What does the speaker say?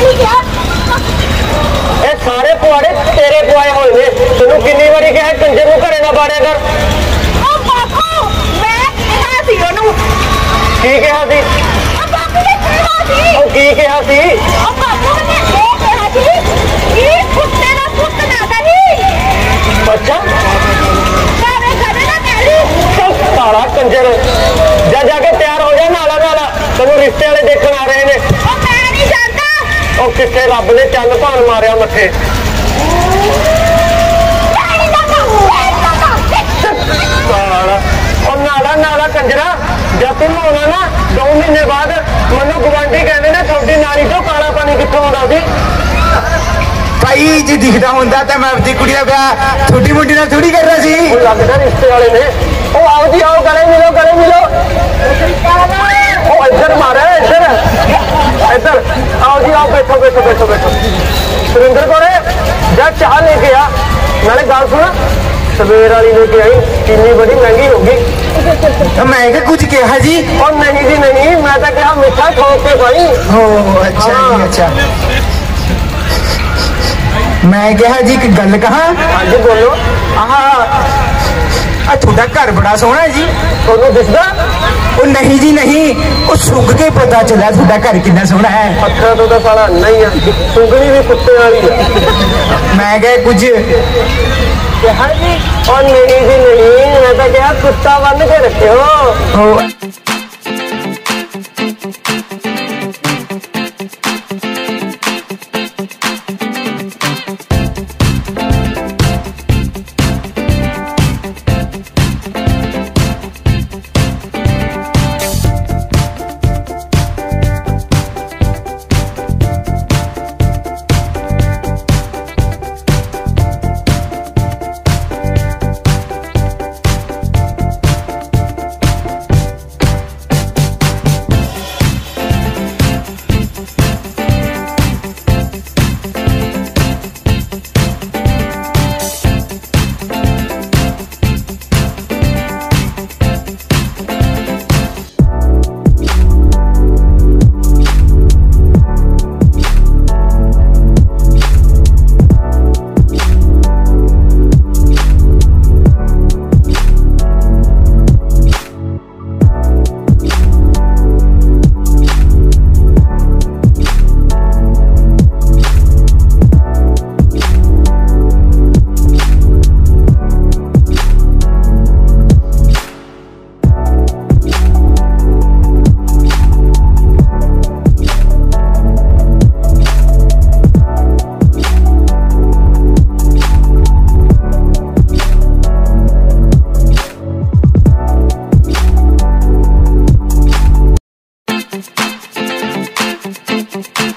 ਹੀ ਗਿਆ। ਇਹ ਸਾਰੇ ਪੁਆੜੇ ਤੇਰੇ ਪੁਆਏ ਹੋਏ ਨੇ। ਤੈਨੂੰ ਕਿੰਨੀ ਵਾਰੀ ਕਿਹਾ ਕੰਜਰ ਨੂੰ ਘਰੇ ਨਾ ਬਾੜਿਆ ਕਰ। ਓ ਬਾਪੂ ਮੈਂ ਕਿਹਾ ਸੀ ਉਹਨੂੰ। ਕੀ ਕਿਹਾ ਸੀ? ਓ ਬਾਪੂ ਨੇ ਕਿਹਾ ਸੀ। ਉਹ ਕੀ ਕਿਹਾ ਸੀ? ਓ ਬਾਪੂ ਨੇ ਇਹ ਕਿਹਾ ਸੀ ਇਹ ਕੁੱਤੇ ਦਾ ਪੁੱਤ ਨਾ ਕਰੀ ਅੱਛਾ। ਕਾਵੇ ਕਦੇ ਨਾ ਕਹਿ ਚੱਲ ਸਾਲਾ ਕੰਜਰ ਜਾ ਜਾ ਕੇ ਤਿਆਰ ਹੋ ਜਾ ਨਾਲਾ ਨਾਲਾ ਤੈਨੂੰ ਰਿਸ਼ਤੇ ਵਾਲੇ ਦੇਖਣ ਆ ਰਹੇ ਨੇ ਓ ਮੈਂ ਨਹੀਂ ਜਾਂਦਾ ਉਹ ਕਿੱਥੇ ਰੱਬ ਨੇ ਚੰਨ ਭਾਣ ਮਾਰਿਆ ਮੱਥੇ? ਸਾਲਾ ਉਹ ਨਾਲਾ ਨਾਲਾ ਕੰਜਰਾ ਤੂੰ ਨਹਾਉਣਾ ਨਾ 2 ਮਹੀਨੇ ਬਾਅਦ ਮੈਨੂੰ ਗਵਾਂਢੀ ਕਹਿੰਦੇ ਨੇ ਤੁਹਾਡੀ ਨਾਲੀ ਤੋਂ ਕਾਲਾ ਪਾਣੀ ਕਿੱਥੋਂ ਆਉਂਦਾ ਸੀ? ਭਾਈ ਜੇ ਦਿਖਦਾ ਹੁੰਦਾ ਤਾਂ ਮੈਂ ਆਪਣੀ ਕੁੜੀ ਦਾ ਵਿਆਹ ਛੋਟੀ ਮੋਟੀ ਨਾਲ ਥੋੜੀ ਕਰਨਾ ਸੀ। ਉਹ ਲੱਗਦਾ ਰਿਸ਼ਤੇ ਵਾਲੇ ਨੇ। ਉਹ ਆਓ ਜੀ ਆਓ ਗਲੇ ਮਿਲੋ ਗਲੇ ਮਿਲੋ ਉਹ ਇੱਧਰ ਮਾਰੇ ਇੱਧਰ ਇੱਧਰ ਆਓ ਜੀ ਆਓ ਬੈਠੋ ਬੈਠੋ ਬੈਠੋ ਬੈਠੋ ਸੁਰਿੰਦਰ ਕੋਲੇ ਜਾ ਚਾਹ ਲੈ ਕੇ ਆ ਨਾਲੇ ਗੱਲ ਸੁਣ ਸਵੇਰ ਵਾਲੀ ਲੈ ਕੇ ਆਈ ਕਿੰਨੀ ਬੜੀ ਮਹਿੰਗੀ ਹੋ ਗਈ। ਤਾਂ ਮੈਂ ਕਿ ਕੁਝ ਕਿਹਾ ਜੀ। ਉਹ ਨਹੀਂ ਜੀ ਨਹੀਂ ਮੈਂ ਤਾਂ ਕਿਹਾ ਮਿੱਠਾ ਠੋਕ ਕੇ ਭਾਈ ਹੋ ਅੱਛਾ ਜੀ ਅੱਛਾ। ਮੈਂ ਕਿਹਾ ਜੀ ਇੱਕ ਗੱਲ ਕਹਾਂ। ਹਾਂਜੀ ਬੋਲੋ। ਆਹ ਆ ਤੁਹਾਡਾ ਘਰ ਬੜਾ ਸੋਹਣਾ ਹੈ ਜੀ। ਤੁਹਾਨੂੰ ਦਿਸਦਾ? ਉਹ ਨਹੀਂ ਜੀ ਨਹੀਂ। ਉਹ ਸੁੱਕ ਕੇ ਪਤਾ ਚੱਲਿਆ ਤੁਹਾਡਾ ਘਰ ਕਿੰਨਾ ਸੋਹਣਾ ਹੈ। ਪੱਥਰ ਤੋਂ ਤਾਂ ਸਾਲਾ ਨਹੀਂ ਆ। ਸੁੰਗਣੀ ਵੀ ਕੁੱਤੇ ਵਾਲੀ ਆ। ਮੈਂ ਕਿਹਾ ਕੁਝ ਕਿਹਾ ਜੀ ਔਰ ਮੇਰੀ ਜੀ ਨਹੀਂ ਮੈਂ ਤਾਂ ਕਿਹਾ ਕੁੱਤਾ ਬੰਨ ਕੇ ਰੱਖਿਓ। Thank